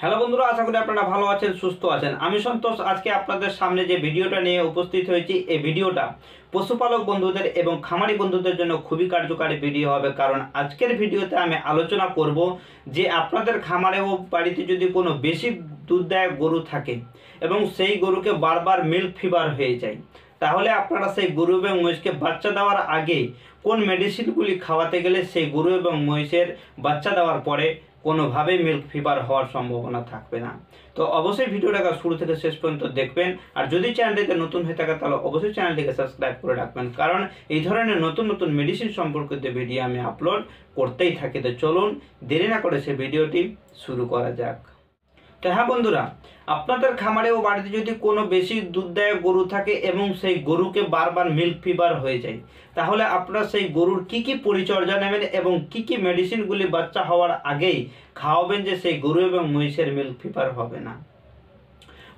Hello বন্ধুরা, আশা করি আপনারা ভালো আছেন, সুস্থ আছেন। আমি সন্তোষ, আজকে আপনাদের সামনে যে ভিডিওটা নিয়ে উপস্থিত হয়েছি, এই ভিডিওটা পশুপালক বন্ধুদের এবং খামারি বন্ধুদের জন্য খুবই কার্যকারী ভিডিও হবে, কারণ আজকের ভিডিওতে আমি আলোচনা করব যে আপনাদের খামারে ও বাড়িতে যদি কোনো বেশি দুধ দুধদায়ক গরু থাকে এবং সেই গরুকে বারবার মিল্ক ফিভার হয়ে যায়, তাহলে আপনারা সেই গরু এবং মহিষকে বাচ্চা দেওয়ার আগে কোন মেডিসিনগুলি খাওয়াতে গেলে সেই গরু এবং মহিষের বাচ্চা দেওয়ার পরে কোনোভাবেই মিল্ক ফিভার হওয়ার সম্ভাবনা থাকবে না। তো অবশ্যই ভিডিওটাকে শুরু থেকে শেষ পর্যন্ত দেখবেন। আর যদি চ্যানেলটিতে নতুন হয়ে থাকে, তাহলে অবশ্যই চ্যানেলটিকে সাবস্ক্রাইব করে রাখবেন। কারণ এই ধরনের নতুন নতুন মেডিসিন সম্পর্কিত ভিডিও আমি আপলোড করতেই থাকি। তো চলুন, দেরি না করে সে ভিডিওটি শুরু করা যাক। তো হ্যাঁ বন্ধুরা, আপনাদের খামারে ও বাড়িতে যদি কোনো বেশি দুধদায়ক গরু থাকে এবং সেই গরুকে বারবার মিল্ক ফিভার হয়ে যায়, তাহলে আপনারা সেই গরুর কি কি পরিচর্যা নেবেন এবং কি কি মেডিসিনগুলি বাচ্চা হওয়ার আগেই খাওয়াবেন যে সেই গরু এবং মহিষের মিল্ক ফিভার হবে না?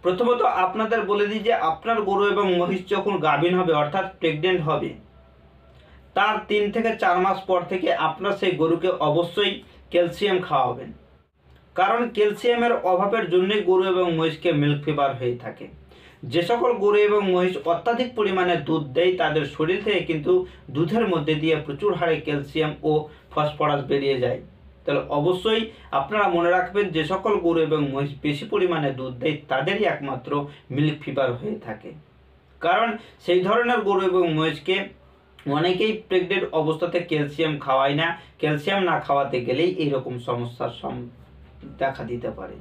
প্রথমত আপনাদের বলে দিই যে আপনার গরু এবং মহিষ যখন গাভীন হবে, অর্থাৎ প্রেগনেন্ট হবে, তার তিন থেকে চার মাস পর থেকে আপনার সেই গরুকে অবশ্যই ক্যালসিয়াম খাওয়াবেন। কারণ ক্যালসিয়ামের অভাবের জন্যই গরু এবং মহিষকে মিল্ক ফিভার হয়ে থাকে। যে সকল গরু এবং মহিষ অত্যাধিক পরিমাণে দুধ দেয়, তাদের শরীর থেকে কিন্তু দুধের মধ্যে দিয়ে প্রচুর হারে ক্যালসিয়াম ও ফসফরাস বেরিয়ে যায়। তাহলে অবশ্যই আপনারা মনে রাখবেন, যে সকল গরু এবং মহিষ বেশি পরিমাণে দুধ দেয়, তাদেরই একমাত্র মিল্ক ফিভার হয়ে থাকে। কারণ সেই ধরনের গরু এবং মহিষকে অনেকেই প্রেগনেন্ট অবস্থাতে ক্যালসিয়াম খাওয়ায় না। ক্যালসিয়াম না খাওয়াতে গেলেই এইরকম সমস্যার দেখা দিতে পারে।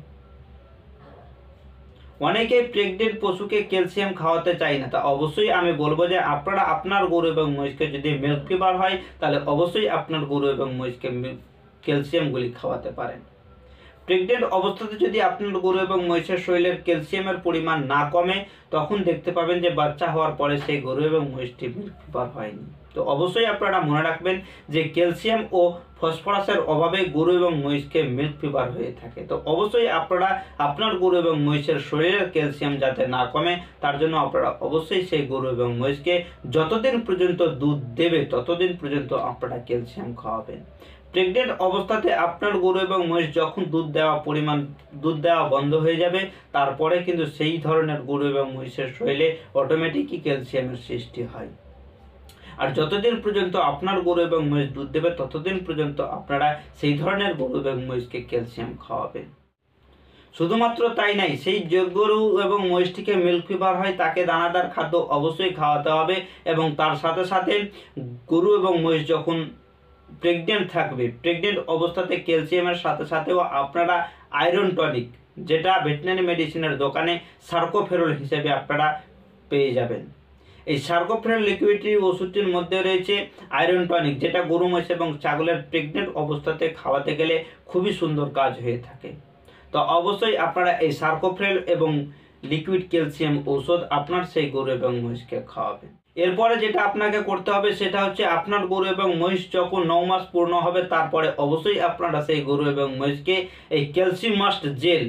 অনেকে প্রেগনেন্ট পশুকে ক্যালসিয়াম খাওয়াতে চাই না। তা অবশ্যই আমি বলব যে আপনারা আপনার গরু এবং মহিষকে যদি মিল্ক ফিভার হয়, তাহলে অবশ্যই আপনার গরু এবং মহিষকে ক্যালসিয়ামগুলি খাওয়াতে পারেন। প্রেগনেন্ট অবস্থাতে যদি আপনার গরু এবং মহিষের শরীরের ক্যালসিয়ামের পরিমাণ না কমে তখন দেখতে পাবেন যে বাচ্চা হওয়ার পরে সেই গরু এবং মহিষটি মিল্ক হয়নি। তো অবশ্যই আপনারা মনে রাখবেন যে ক্যালসিয়াম ও ফসফরাসের অভাবে গরু এবং মহিষকে মিল্ক ফিভার হয়ে থাকে। তো অবশ্যই আপনারা আপনার গরু এবং মহিষের শরীরের ক্যালসিয়াম যাতে না কমে, তার জন্য আপনারা অবশ্যই সেই গরু এবং মহিষকে যতদিন পর্যন্ত দুধ দেবে, ততদিন পর্যন্ত আপনারা ক্যালসিয়াম খাওয়াবেন। প্রেগনেন্ট অবস্থাতে আপনার গরু এবং মহিষ যখন দুধ দেওয়া পরিমাণ, দুধ দেওয়া বন্ধ হয়ে যাবে, তারপরে কিন্তু সেই ধরনের গরু এবং মহিষের শরীরে অটোমেটিকই ক্যালসিয়ামের সৃষ্টি হয়। আর যতদিন পর্যন্ত আপনার গরু এবং মহিষ দুধ দেবে, ততদিন পর্যন্ত আপনারা সেই ধরনের গরু এবং মহিষকে ক্যালসিয়াম খাওয়াবেন। শুধুমাত্র তাই নাই, সেই গরু এবং মহিষটিকে মিল্ক ফিভার হয়, তাকে দানাদার খাদ্য অবশ্যই খাওয়াতে হবে এবং তার সাথে সাথে গরু এবং মহিষ যখন প্রেগনেন্ট থাকবে প্রেগনেন্ট অবস্থাতে ক্যালসিয়ামের সাথে সাথেও আপনারা আয়রন টনিক যেটা ভেটেনারি মেডিসিনের দোকানে সার্কোফেরল হিসেবে আপনারা পেয়ে যাবেন। এই সার্কোফেরল লিকুইডটি ওষুধটির মধ্যে রয়েছে আয়রন টনিক, যেটা গরু, মহিষ এবং ছাগলের প্রেগনেন্ট অবস্থাতে খাওয়াতে গেলে খুবই সুন্দর কাজ হয়ে থাকে। তো অবশ্যই আপনারা এই সার্কোফেরল এবং লিকুইড ক্যালসিয়াম ঔষধ আপনার সেই গরু এবং মহিষকে খাওয়াবেন এরপরে যেটা আপনাকে করতে হবে সেটা হচ্ছে আপনার গরু এবং মহিষ যখন ন মাস পূর্ণ হবে, তারপরে অবশ্যই আপনারা সেই গরু এবং মহিষকে এই ক্যালসিমাস্ট জেল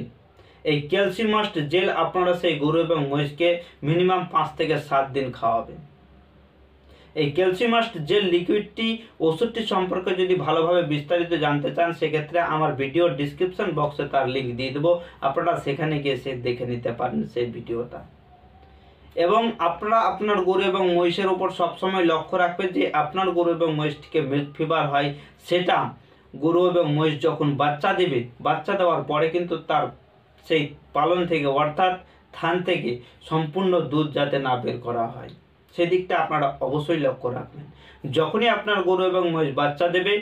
এই ক্যালসিমাস্ট জেল আপনারা সেই গরু এবং মহিষকে মিনিমাম পাঁচ থেকে সাত দিন খাওয়াবেন। এই ক্যালসিমাস্ট জেল লিকুইডটি, ওষুধটি সম্পর্কে যদি ভালোভাবে বিস্তারিত জানতে চান, সেক্ষেত্রে আমার ভিডিও ডিসক্রিপশন বক্সে তার লিঙ্ক দিয়ে দেবো। আপনারা সেখানে গিয়ে সে দেখে নিতে পারেন সেই ভিডিওটা। এবং আপনারা আপনার গরু এবং মহিষের উপর সবসময় লক্ষ্য রাখবেন যে আপনার গরু এবং মহিষটিকে মিল্ক ফিভার হয়, সেটা গরু এবং মহিষ যখন বাচ্চা দেবে, বাচ্চা দেওয়ার পরে কিন্তু তার সেই পালন থেকে, অর্থাৎ থান থেকে সম্পূর্ণ দুধ যাতে না বের করা হয়। সেদিকটা আপনারা অবশ্যই লক্ষ্য রাখবেন। যখনই আপনার গরু এবং মহিষ বাচ্চা দেবে,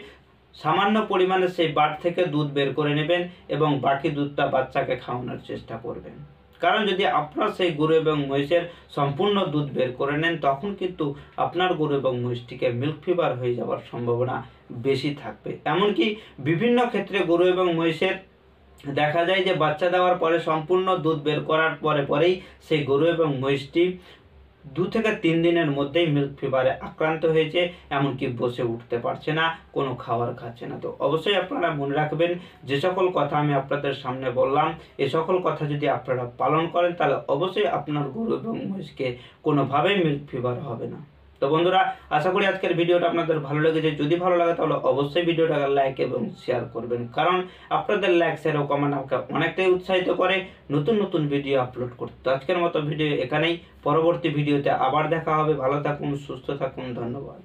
সামান্য পরিমাণে সেই বাট থেকে দুধ বের করে নেবেন এবং বাকি দুধটা বাচ্চাকে খাওয়ানোর চেষ্টা করবেন। কারণ যদি আপনার সেই গরু এবং মহিষের সম্পূর্ণ দুধ বের করে নেন, তখন কিন্তু আপনার গরু এবং মহিষটিকে মিল্ক ফিভার হয়ে যাওয়ার সম্ভাবনা বেশি থাকবে। এমনকি বিভিন্ন ক্ষেত্রে গরু এবং মহিষের দেখা যায় যে বাচ্চা দেওয়ার পরে সম্পূর্ণ দুধ বের করার পরে পরেই সেই গরু এবং মহিষটি দু থেকে তিন দিনের মধ্যেই মিল্ক ফিভারে আক্রান্ত হয়েছে, এমনকি বসে উঠতে পারছে না, কোনো খাবার খাচ্ছে না। তো অবশ্যই আপনারা মনে রাখবেন, যে সকল কথা আমি আপনাদের সামনে বললাম, এ সকল কথা যদি আপনারা পালন করেন, তাহলে অবশ্যই আপনার গরু এবং মহিষকে কোনোভাবেই মিল্ক ফিভার হবে না। তো বন্ধুরা, আশা করি আজকের ভিডিওটা আপনাদের ভালো লেগেছে। যদি ভালো লাগে তাহলে অবশ্যই ভিডিওটা লাইক এবং শেয়ার করবেন। কারণ আপনাদের লাইক শেয়ার ও কমেন্ট আমাকে অনেকটাই উৎসাহিত করে নতুন নতুন ভিডিও আপলোড করতে। আজকের মতো ভিডিও এখানেই। পরবর্তী ভিডিওতে আবার দেখা হবে। ভালো থাকুন, সুস্থ থাকুন। ধন্যবাদ।